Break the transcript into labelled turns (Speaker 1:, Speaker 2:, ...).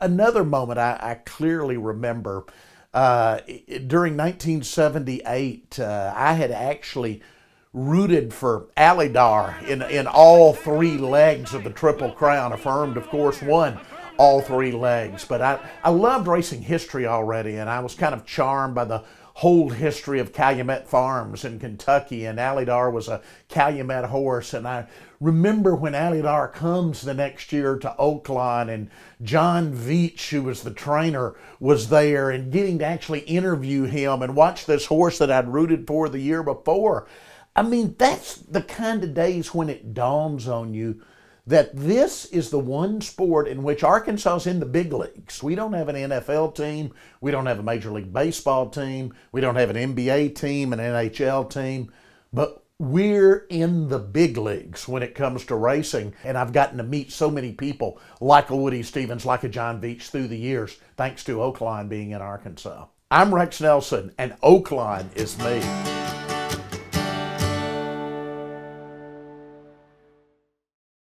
Speaker 1: Another moment I, I clearly remember uh, during 1978, uh, I had actually rooted for Alydar in, in all three legs of the Triple Crown. Affirmed, of course, won all three legs. But I, I loved racing history already, and I was kind of charmed by the whole history of Calumet Farms in Kentucky, and Alydar was a Calumet horse. And I remember when Alydar comes the next year to Oaklawn, and John Veitch, who was the trainer, was there, and getting to actually interview him and watch this horse that I'd rooted for the year before. I mean, that's the kind of days when it dawns on you that this is the one sport in which Arkansas is in the big leagues. We don't have an NFL team. We don't have a Major League Baseball team. We don't have an NBA team, an NHL team. But we're in the big leagues when it comes to racing. And I've gotten to meet so many people like a Woody Stephens, like a John Veitch through the years, thanks to Oaklawn being in Arkansas. I'm Rex Nelson, and Oaklawn is me.